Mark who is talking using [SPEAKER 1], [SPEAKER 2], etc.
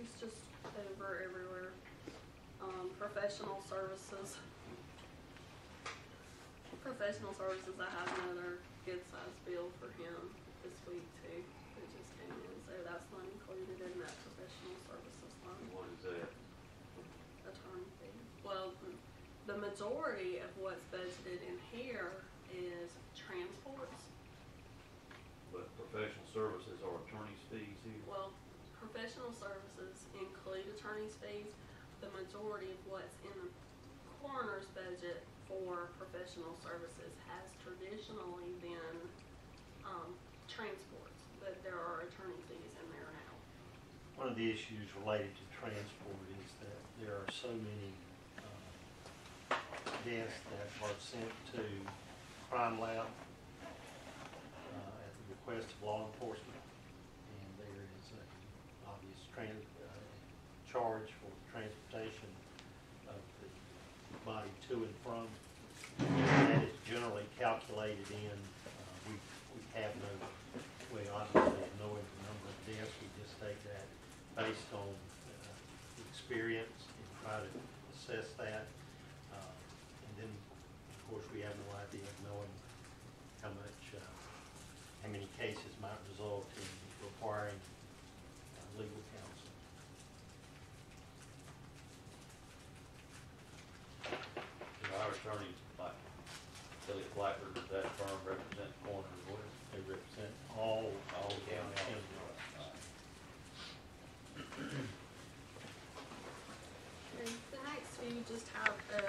[SPEAKER 1] just over everywhere. Um, professional services. Professional services, I have another good sized bill for him this week too. It just came in, so that's not included in that professional services line.
[SPEAKER 2] What is that?
[SPEAKER 1] attorney fee. Well, the majority of what's budgeted in here is transports.
[SPEAKER 2] But professional services or attorney's fees here?
[SPEAKER 1] Well, professional services include attorney's fees. The majority of what's in the coroner's budget for professional services has traditionally been, um, transports, but there are attorney fees in there now.
[SPEAKER 3] One of the issues related to transport is that there are so many uh, deaths that are sent to crime lab uh, at the request of law enforcement. And there is a obvious tran, uh, charge for transportation of the body to and from. That is generally calculated in, uh, we, we have no way obviously knowing the number of deaths. We just take that based on uh, experience and try to assess that. Uh, And then, of course, we have no idea of knowing how much, uh, how many cases might result in requiring
[SPEAKER 2] Attorneys, like Philip Blackford, does that firm represent coroner as well?
[SPEAKER 3] They represent all,
[SPEAKER 2] All the
[SPEAKER 3] county
[SPEAKER 2] officers.
[SPEAKER 1] And the next few just have, uh,